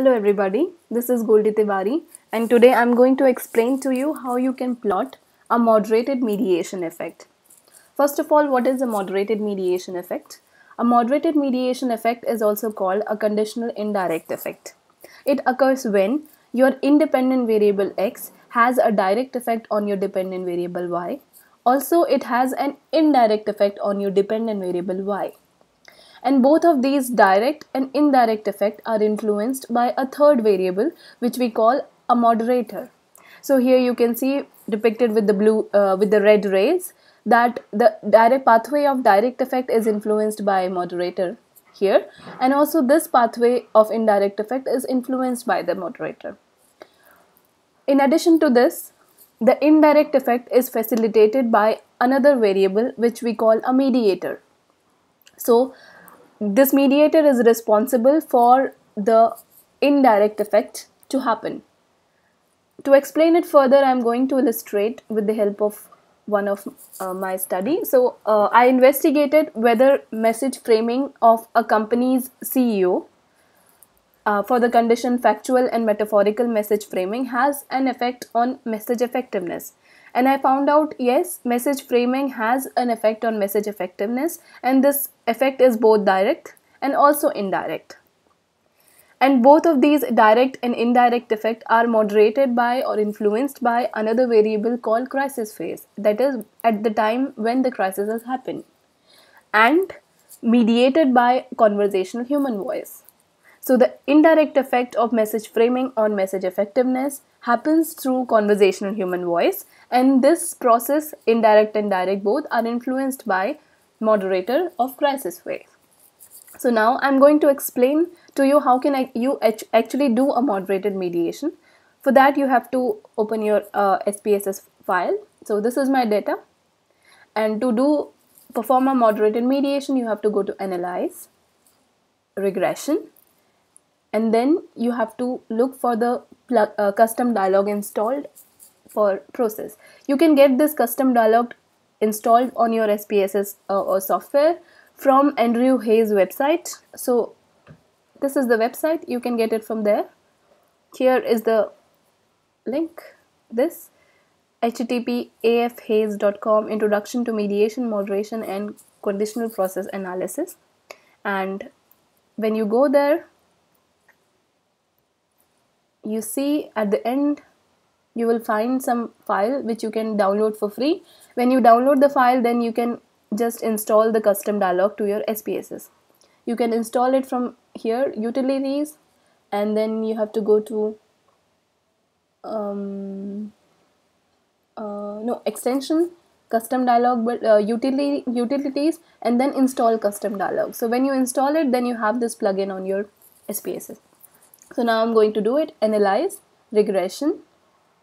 Hello everybody, this is Goldi Tewari and today I'm going to explain to you how you can plot a moderated mediation effect. First of all, what is a moderated mediation effect? A moderated mediation effect is also called a conditional indirect effect. It occurs when your independent variable x has a direct effect on your dependent variable y. Also, it has an indirect effect on your dependent variable y and both of these direct and indirect effect are influenced by a third variable which we call a moderator. So here you can see depicted with the blue uh, with the red rays that the direct pathway of direct effect is influenced by moderator here. And also this pathway of indirect effect is influenced by the moderator. In addition to this the indirect effect is facilitated by another variable which we call a mediator. So this mediator is responsible for the indirect effect to happen. To explain it further, I'm going to illustrate with the help of one of uh, my study. So uh, I investigated whether message framing of a company's CEO uh, for the condition factual and metaphorical message framing has an effect on message effectiveness and I found out yes, message framing has an effect on message effectiveness, and this effect is both direct and also indirect. And both of these direct and indirect effect are moderated by or influenced by another variable called crisis phase, that is, at the time when the crisis has happened, and mediated by conversational human voice. So, the indirect effect of message framing on message effectiveness happens through conversational human voice, and this process, indirect and direct both, are influenced by moderator of crisis phase. So, now I'm going to explain to you how can I, you actually do a moderated mediation. For that, you have to open your uh, SPSS file. So, this is my data, and to do perform a moderated mediation, you have to go to analyze, regression, and then you have to look for the uh, custom dialog installed for process. You can get this custom dialog installed on your SPSS uh, or software from Andrew Hayes website. So this is the website. You can get it from there. Here is the link. This http afhayes.com introduction to mediation moderation and conditional process analysis and when you go there you see at the end you will find some file which you can download for free. When you download the file then you can just install the custom dialog to your SPSS you can install it from here utilities and then you have to go to um, uh, no extension custom dialog but uh, utility utilities and then install custom dialog. So when you install it then you have this plugin on your SPSS so now I'm going to do it, analyze, regression,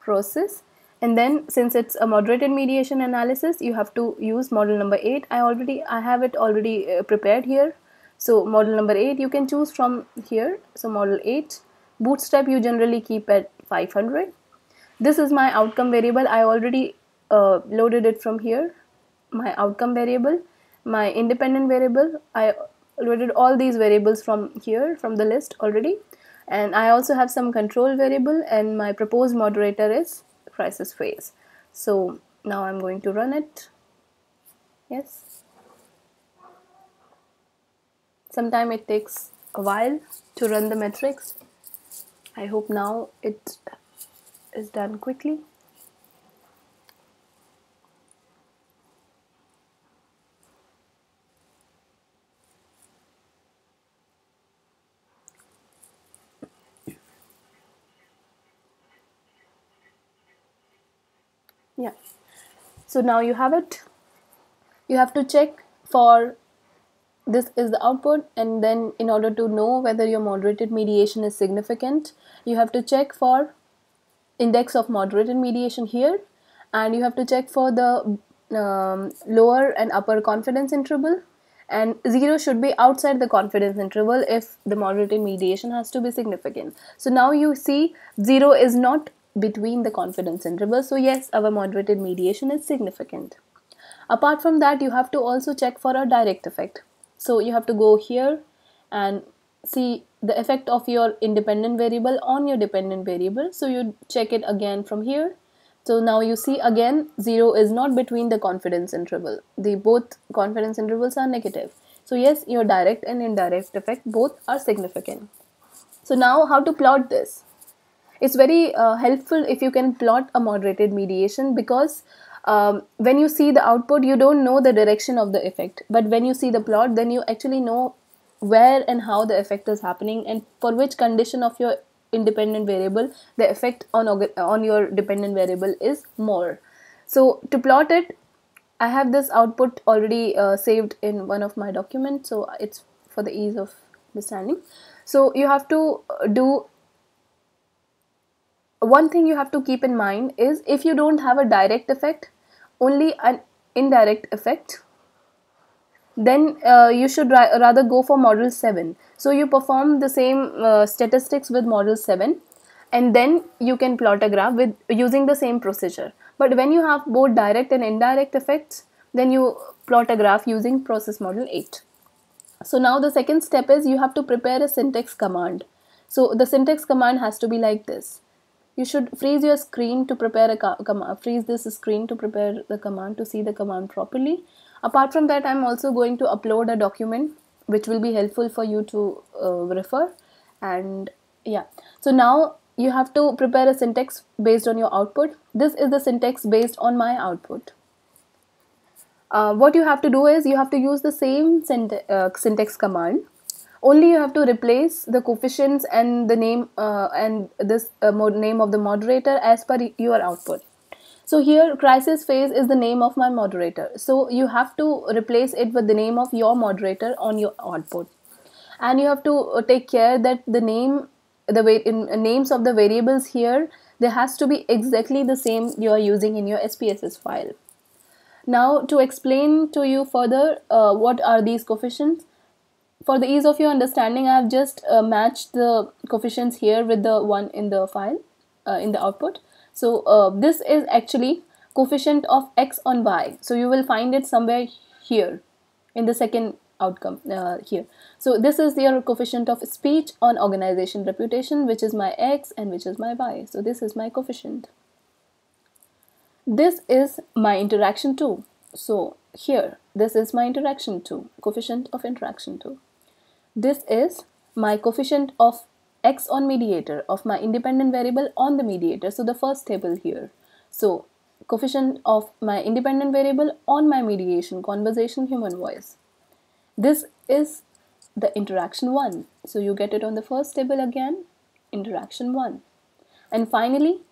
process, and then since it's a moderated mediation analysis, you have to use model number 8. I already, I have it already uh, prepared here. So model number 8, you can choose from here. So model 8, bootstrap you generally keep at 500. This is my outcome variable. I already uh, loaded it from here. My outcome variable, my independent variable. I loaded all these variables from here from the list already and I also have some control variable and my proposed moderator is crisis phase. So now I'm going to run it. Yes. Sometime it takes a while to run the metrics I hope now it is done quickly yeah so now you have it. You have to check for this is the output and then in order to know whether your moderated mediation is significant you have to check for index of moderated mediation here and you have to check for the um, lower and upper confidence interval and 0 should be outside the confidence interval if the moderated mediation has to be significant. So now you see 0 is not between the confidence intervals. So yes, our moderated mediation is significant. Apart from that, you have to also check for a direct effect. So you have to go here and see the effect of your independent variable on your dependent variable so you check it again from here so now you see again 0 is not between the confidence interval the both confidence intervals are negative so yes your direct and indirect effect both are significant so now how to plot this it's very uh, helpful if you can plot a moderated mediation because um, when you see the output you don't know the direction of the effect. But when you see the plot then you actually know where and how the effect is happening and for which condition of your independent variable the effect on on your dependent variable is more. So to plot it i have this output already uh, saved in one of my documents so it's for the ease of understanding. So you have to uh, do one thing you have to keep in mind is if you don't have a direct effect only an indirect effect then uh, you should ra rather go for model 7 so you perform the same uh, statistics with model 7 and then you can plot a graph with using the same procedure. But when you have both direct and indirect effects then you plot a graph using process model 8 so now the second step is you have to prepare a syntax command. So the syntax command has to be like this you should freeze your screen to prepare a command freeze this screen to prepare the command to see the command properly. Apart from that i'm also going to upload a document which will be helpful for you to uh, refer. And yeah. So now you have to prepare a syntax based on your output. This is the syntax based on my output. Uh, what you have to do is you have to use the same uh, syntax command only you have to replace the coefficients and the name uh, and this uh, name of the moderator as per your output. So here crisis phase is the name of my moderator. So you have to replace it with the name of your moderator on your output. And you have to uh, take care that the name the way in uh, names of the variables here there has to be exactly the same you are using in your SPSS file. Now to explain to you further uh, what are these coefficients for the ease of your understanding, I have just uh, matched the coefficients here with the one in the file, uh, in the output. So uh, this is actually coefficient of x on y. So you will find it somewhere here in the second outcome uh, here. So this is your coefficient of speech on organization reputation, which is my x and which is my y. So this is my coefficient. This is my interaction 2. So here, this is my interaction 2, coefficient of interaction 2. This is my coefficient of x on mediator of my independent variable on the mediator. So the first table here. So coefficient of my independent variable on my mediation conversation human voice. This is the interaction 1. So you get it on the first table again, interaction 1. And finally,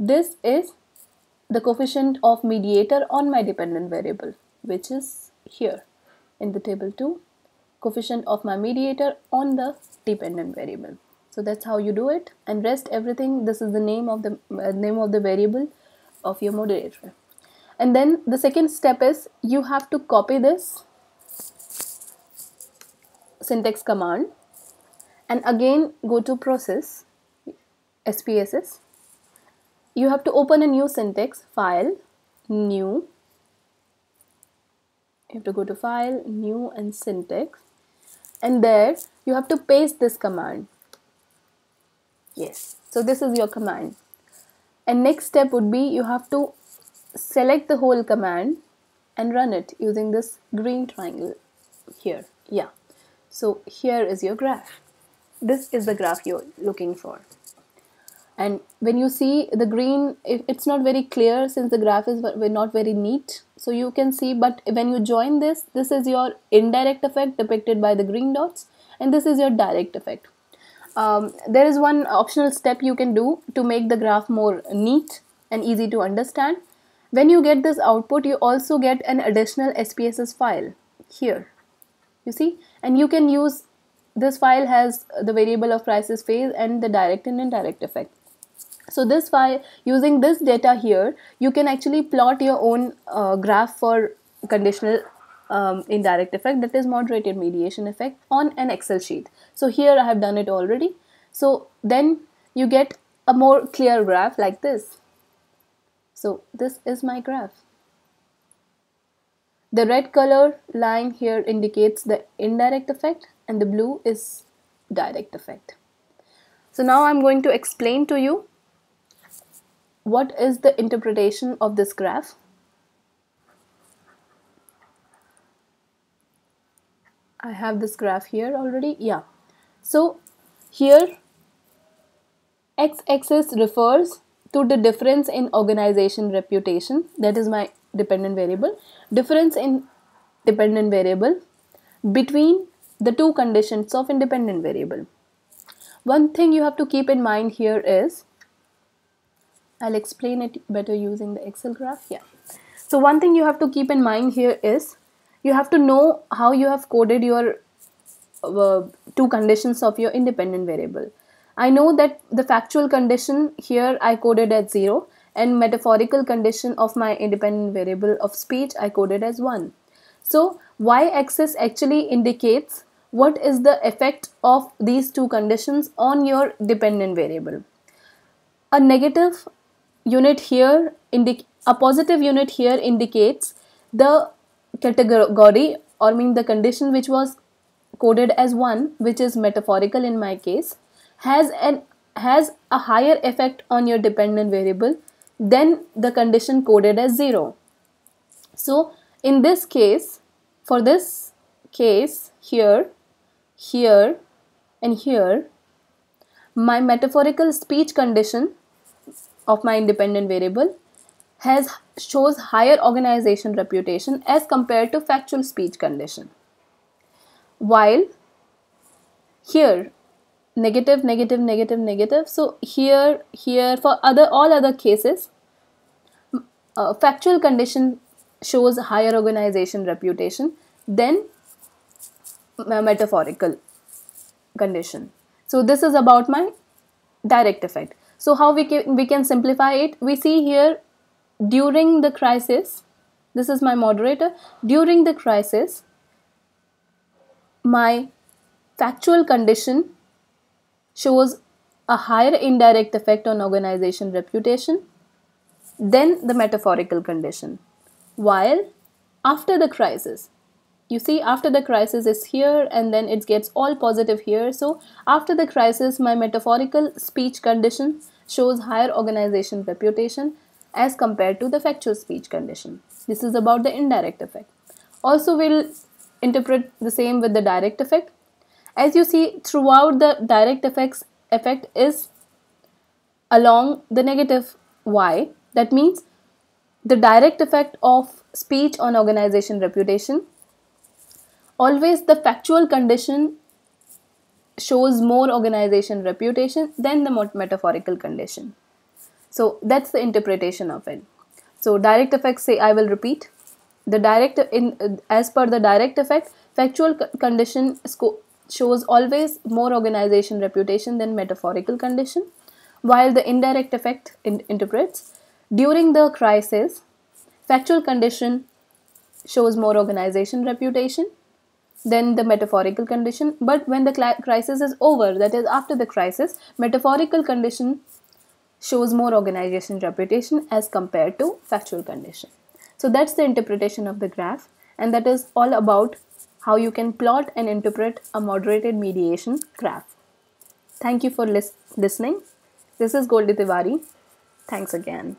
this is the coefficient of mediator on my dependent variable, which is here in the table 2 coefficient of my mediator on the dependent variable. So that's how you do it. And rest everything this is the name of the uh, name of the variable of your moderator. And then the second step is you have to copy this syntax command and again go to process SPSS you have to open a new syntax file new. You have to go to file new and syntax and there you have to paste this command. Yes. So this is your command. And next step would be you have to select the whole command and run it using this green triangle here. Yeah. So here is your graph. This is the graph you're looking for. And when you see the green it's not very clear since the graph is not very neat so you can see but when you join this this is your indirect effect depicted by the green dots and this is your direct effect. Um, there is one optional step you can do to make the graph more neat and easy to understand. When you get this output you also get an additional SPSS file here. You see? And you can use this file has the variable of crisis phase and the direct and indirect effect so this file using this data here you can actually plot your own uh, graph for conditional um, indirect effect that is moderated mediation effect on an excel sheet. So here i have done it already. So then you get a more clear graph like this. So this is my graph. The red color line here indicates the indirect effect and the blue is direct effect. So now I'm going to explain to you what is the interpretation of this graph. I have this graph here already. Yeah. So here x-axis refers to the difference in organization reputation that is my dependent variable difference in dependent variable between the two conditions of independent variable one thing you have to keep in mind here is I'll explain it better using the excel graph yeah so one thing you have to keep in mind here is you have to know how you have coded your uh, two conditions of your independent variable I know that the factual condition here I coded as 0 and metaphorical condition of my independent variable of speech I coded as 1. So y-axis actually indicates what is the effect of these two conditions on your dependent variable. A negative unit here, a positive unit here indicates the category or mean the condition which was coded as 1 which is metaphorical in my case has an has a higher effect on your dependent variable than the condition coded as 0. So in this case, for this case here, here and here, my metaphorical speech condition of my independent variable has shows higher organization reputation as compared to factual speech condition. While here negative negative negative negative so here here for other all other cases uh, factual condition shows higher organization reputation than metaphorical condition so this is about my direct effect so how we can we can simplify it we see here during the crisis this is my moderator during the crisis my factual condition shows a higher indirect effect on organization reputation than the metaphorical condition. While after the crisis, you see after the crisis is here and then it gets all positive here. So after the crisis, my metaphorical speech condition shows higher organization reputation as compared to the factual speech condition. This is about the indirect effect. Also, we'll interpret the same with the direct effect as you see throughout the direct effects effect is along the negative y that means the direct effect of speech on organization reputation always the factual condition shows more organization reputation than the metaphorical condition. So that's the interpretation of it. So direct effects say i will repeat. The direct in as per the direct effect factual condition shows always more organization reputation than metaphorical condition, while the indirect effect in interprets. During the crisis, factual condition shows more organization reputation than the metaphorical condition. But when the crisis is over, that is after the crisis, metaphorical condition shows more organization reputation as compared to factual condition. So that's the interpretation of the graph, and that is all about how you can plot and interpret a moderated mediation graph. Thank you for lis listening. This is Goldi Tewari. Thanks again.